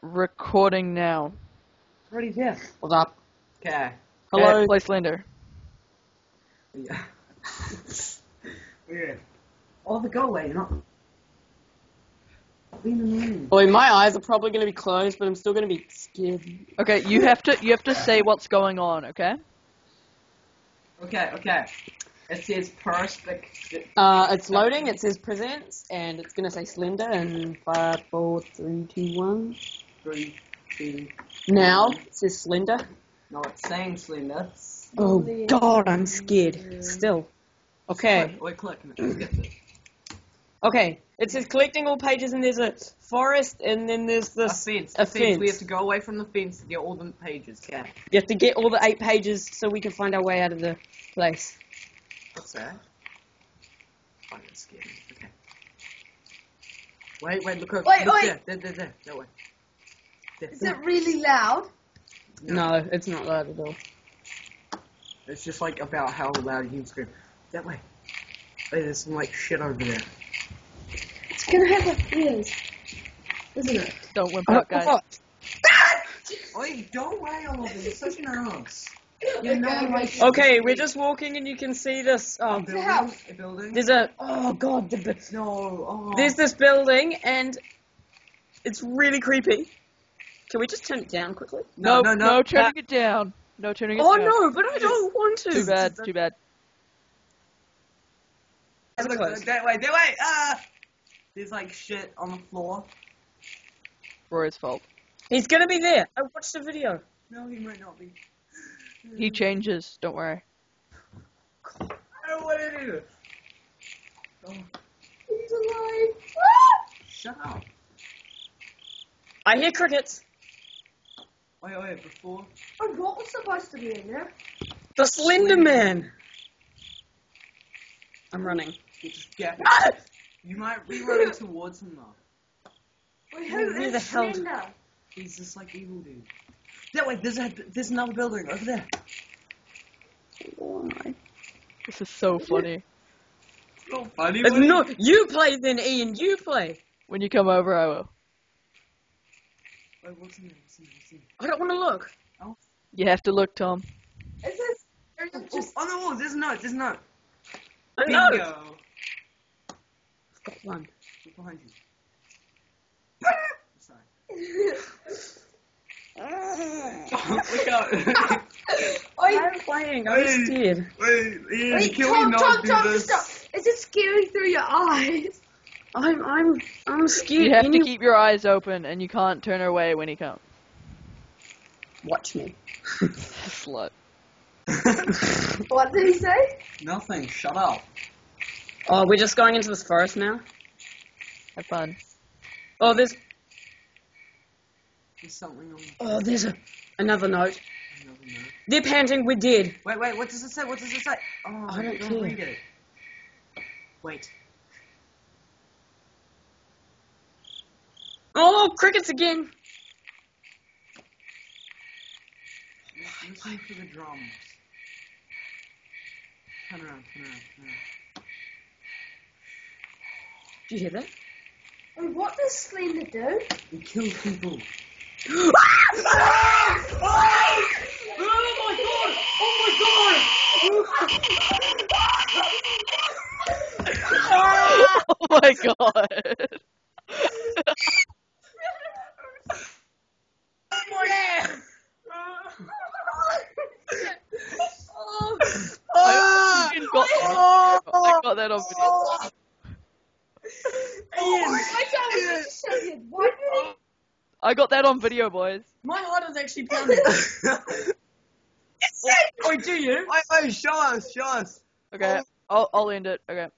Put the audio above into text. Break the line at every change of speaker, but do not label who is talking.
Recording now.
Already there.
What's up?
Okay.
Hello.
Play Slender.
Yeah. Weird. Oh, the go away. You're not. Being annoying.
Boy, my eyes are probably going to be closed, but I'm still going to be scared.
Okay, you have to you have to say what's going on. Okay.
Okay, okay. It says perspective.
Uh, it's loading. It says presents, and it's going to say Slender. And five, four, three, two, one.
Three, two.
Now it says Slender.
No, it's saying slender.
Oh God, I'm scared. Still. Okay.
Wait, click. and it gets it.
Okay. It says collecting all pages, and there's a forest, and then there's
A
this.
fence.
a
A fence. We have to go away from the fence to get all the pages. Okay.
You have to get all the eight pages so we can find our way out of the place.
What's that? That's scary. Okay. Wait, wait, look over.
Wait,
look
wait.
there, there, there, there, that way. There,
Is it really loud?
No, it's not loud at all.
It's just like about how loud you can scream. That way. Wait, there's some like shit over there.
It's gonna have like ears, isn't it?
Don't whimp
Oh,
out, guys.
oh,
Wait, don't worry all of it. You're such an ass.
You're
no
like-
Okay, we're just walking, and you can see this.
A
Um,
building?
house.
A building?
there's a oh god, the, bu-
No. Oh.
there's this building, and it's really creepy. Can we just turn it down quickly?
No,
no,
no,
no.
turning it down. No turning it
Oh
down.
Oh no, but I don't want to.
Too bad. Too bad.
It's
Look,
closed.
that way, that way. Ah. There's like shit on the floor.
Roy's fault.
He's gonna be there. I watched the video.
No, he might not be.
He changes. Don't worry.
I don't want to do this. Oh,
He's alive.
shut up.
I hear crickets.
Wait, wait, before.
Oh, what was supposed to be in there?
The Slender Man. I'm running.
You just get.
Ah!
You might be running towards him though.
Wait,
Where
who is
the hell-
Slender?
He's just like evil dude. That way, there's a there's another building over there.
This is so funny.
So funny.
No, you play then, Ian. You play.
When you come over, I will.
Wait, what's in there? What's in there? What's in
I don't want to look. Oh.
You have to look, Tom.
Is this? Or is
there?
it oh, just?
Oh, on the wall, there's a note, there's a note.
I.
Bingo.
I've got one.
Look behind you. Sorry. Look out.
I'm playing. I'm
Wait.
scared.
Wait, Ian,
Wait,
can
Tom,
we not
Tom,
do
Tom,
this?
stop. Is it scary through your eyes?
I'm I'm I'm scared.
You have to keep your eyes open, and you can't turn away when he comes.
watch me.
Slut.
What did he say?
Nothing, shut up.
Oh, we're just going into this forest now.
Have fun.
Oh, there's
There's something on
oh there's a another note.
another note.
They're panting. We're dead.
Wait, wait, what does it say? What does it say? Oh,
I don't
don't
care.
read it. Wait.
Oh, crickets again.
Listen for the drums. Turn around, turn around, turn around.
Did you hear that?
Wait, what does Slender do?
He kills people.
oh my god! Oh my god!
oh my god. I, Ian got, I got that on video.
I thought it was just saying, did he?
I got that on video, boys.
My heart is actually pounding.
Wait, do you? Wait, wait, show us, show us.
Okay, I'll, I'll end it. Okay.